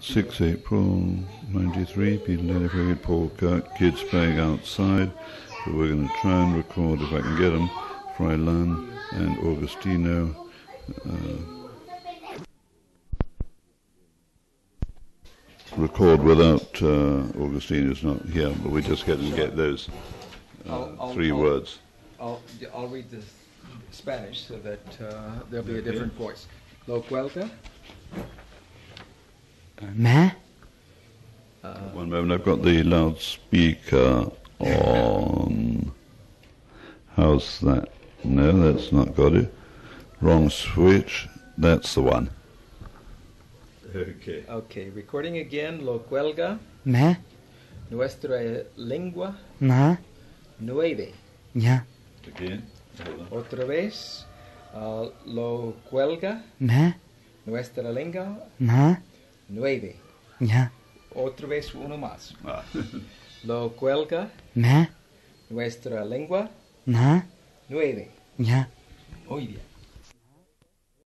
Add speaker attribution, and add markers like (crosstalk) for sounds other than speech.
Speaker 1: 6 April 93, Peter Ladefoged, Paul Kirk, kids playing outside. But we're going to try and record, if I can get them, Froylan and Augustino. Uh, record without uh, Augustino's not here, but we just get and get those uh,
Speaker 2: I'll- I'll-
Speaker 1: 3
Speaker 2: I'll-
Speaker 1: words.
Speaker 2: I'll, I'll read the Spanish so that uh, there'll be a different voice. Lo cuelga.
Speaker 3: Ma?
Speaker 1: One moment, I've got the loudspeaker on. How's that? No, that's not got it. Wrong switch. That's the one. Okay.
Speaker 2: Okay, recording again. Lo cuelga.
Speaker 3: Ma?
Speaker 2: Nuestra lengua
Speaker 3: Ma?
Speaker 2: nueve.
Speaker 3: Ya.
Speaker 1: Again.
Speaker 2: Otra vez. uh, lo cuelga.
Speaker 3: Ma?
Speaker 2: Nuestra lengua
Speaker 3: Ma?
Speaker 2: Nueve.
Speaker 3: Ya.
Speaker 2: Otra vez uno más.
Speaker 1: Ah. (laughs)
Speaker 2: Lo cuelga.
Speaker 3: Ma?
Speaker 2: Nuestra lengua
Speaker 3: Ma?
Speaker 2: nueve.
Speaker 3: Ya.
Speaker 2: Muy bien.